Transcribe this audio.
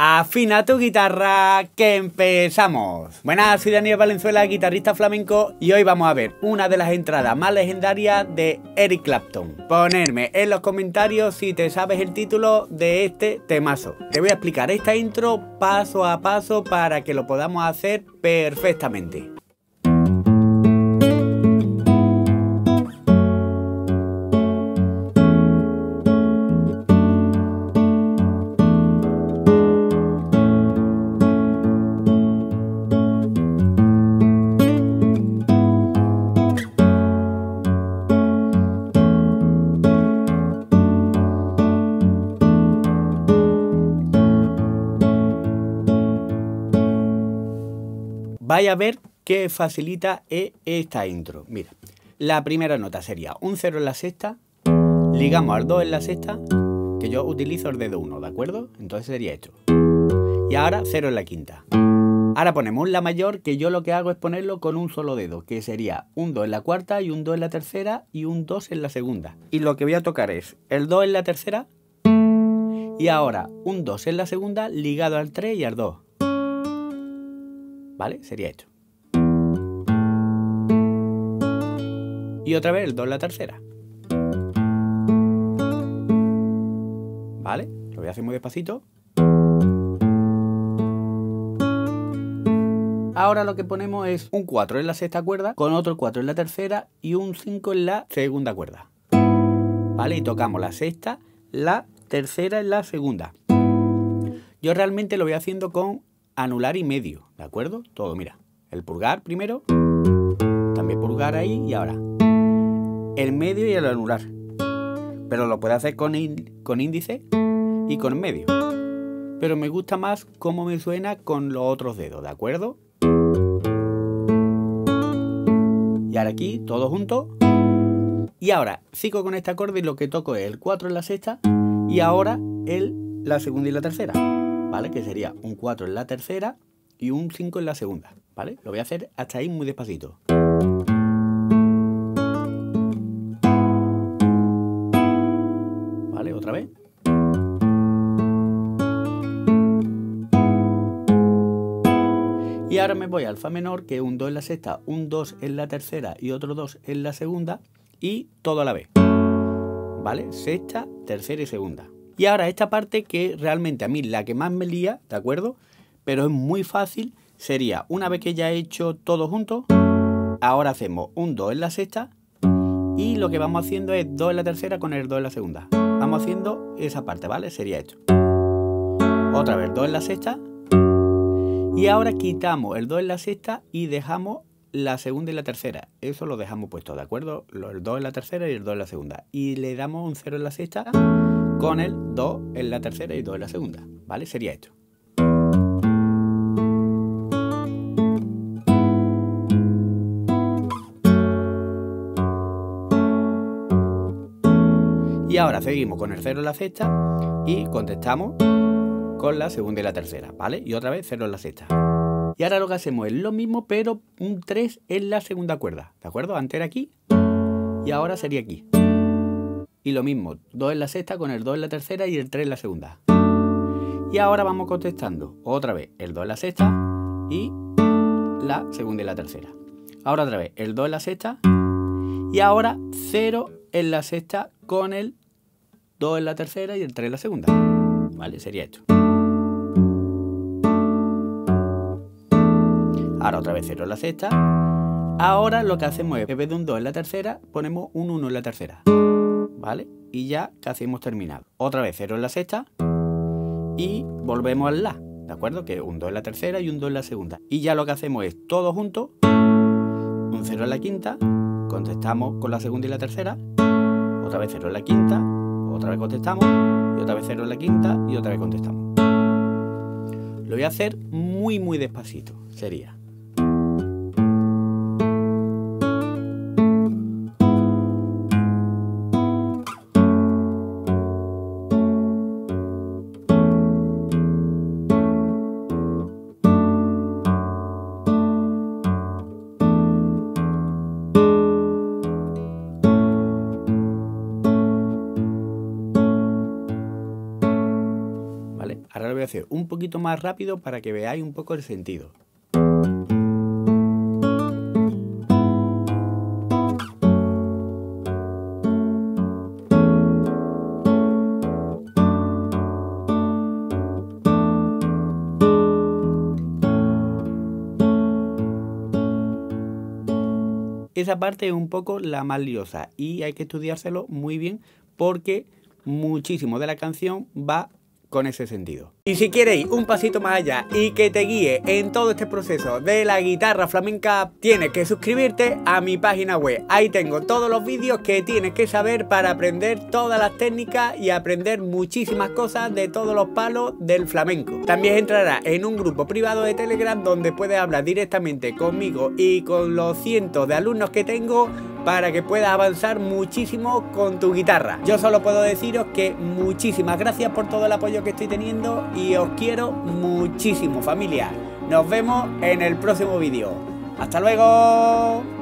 Afina tu guitarra, que empezamos. Buenas, soy Daniel Valenzuela, guitarrista flamenco, y hoy vamos a ver una de las entradas más legendarias de Eric Clapton. Ponerme en los comentarios si te sabes el título de este temazo. Te voy a explicar esta intro paso a paso para que lo podamos hacer perfectamente. Vaya a ver qué facilita e esta intro. Mira, la primera nota sería un 0 en la sexta, ligamos al 2 en la sexta, que yo utilizo el dedo 1, ¿de acuerdo? Entonces sería esto. Y ahora 0 en la quinta. Ahora ponemos La mayor, que yo lo que hago es ponerlo con un solo dedo, que sería un Do en la cuarta y un Do en la tercera y un 2 en la segunda. Y lo que voy a tocar es el Do en la tercera y ahora un 2 en la segunda ligado al 3 y al 2. ¿Vale? Sería esto. Y otra vez el do en la tercera. ¿Vale? Lo voy a hacer muy despacito. Ahora lo que ponemos es un 4 en la sexta cuerda, con otro 4 en la tercera y un 5 en la segunda cuerda. ¿Vale? Y tocamos la sexta, la tercera en la segunda. Yo realmente lo voy haciendo con anular y medio, ¿de acuerdo? Todo, mira. El pulgar primero, también pulgar ahí y ahora el medio y el anular. Pero lo puede hacer con, con índice y con medio. Pero me gusta más cómo me suena con los otros dedos, ¿de acuerdo? Y ahora aquí, todo junto. Y ahora sigo con este acorde y lo que toco es el 4 en la sexta y ahora el, la segunda y la tercera. ¿vale? Que sería un 4 en la tercera y un 5 en la segunda, ¿vale? Lo voy a hacer hasta ahí muy despacito. ¿Vale? Otra vez. Y ahora me voy al Fa menor, que es un 2 en la sexta, un 2 en la tercera y otro 2 en la segunda, y todo a la vez. ¿Vale? Sexta, tercera y segunda. Y ahora esta parte que realmente a mí la que más me lía, ¿de acuerdo? Pero es muy fácil, sería una vez que ya he hecho todo junto, ahora hacemos un 2 en la sexta y lo que vamos haciendo es 2 en la tercera con el 2 en la segunda. Vamos haciendo esa parte, ¿vale? Sería esto. Otra vez 2 en la sexta y ahora quitamos el 2 en la sexta y dejamos la segunda y la tercera. Eso lo dejamos puesto, ¿de acuerdo? El 2 en la tercera y el 2 en la segunda. Y le damos un 0 en la sexta con el Do en la tercera y Do en la segunda. ¿Vale? Sería esto. Y ahora seguimos con el cero en la sexta y contestamos con la segunda y la tercera, ¿vale? Y otra vez cero en la sexta. Y ahora lo que hacemos es lo mismo, pero un 3 en la segunda cuerda, ¿de acuerdo? Antes era aquí y ahora sería aquí. Y lo mismo, 2 en la sexta con el 2 en la tercera y el 3 en la segunda. Y ahora vamos contestando otra vez el 2 en la sexta y la segunda y la tercera. Ahora otra vez el 2 en la sexta y ahora 0 en la sexta con el 2 en la tercera y el 3 en la segunda. ¿Vale? Sería esto. Ahora otra vez 0 en la sexta. Ahora lo que hacemos es, en vez de un 2 en la tercera, ponemos un 1 en la tercera. ¿vale? Y ya casi hemos terminado. Otra vez 0 en la sexta y volvemos al La, ¿de acuerdo? Que un 2 en la tercera y un 2 en la segunda. Y ya lo que hacemos es todo junto, un 0 en la quinta, contestamos con la segunda y la tercera, otra vez 0 en la quinta, otra vez contestamos, y otra vez 0 en la quinta y otra vez contestamos. Lo voy a hacer muy muy despacito, sería. Hacer un poquito más rápido para que veáis un poco el sentido. Esa parte es un poco la más liosa y hay que estudiárselo muy bien porque muchísimo de la canción va con ese sentido. Y si queréis un pasito más allá y que te guíe en todo este proceso de la guitarra flamenca, tienes que suscribirte a mi página web. Ahí tengo todos los vídeos que tienes que saber para aprender todas las técnicas y aprender muchísimas cosas de todos los palos del flamenco. También entrarás en un grupo privado de Telegram donde puedes hablar directamente conmigo y con los cientos de alumnos que tengo para que puedas avanzar muchísimo con tu guitarra. Yo solo puedo deciros que muchísimas gracias por todo el apoyo que estoy teniendo y os quiero muchísimo familia. Nos vemos en el próximo vídeo. ¡Hasta luego!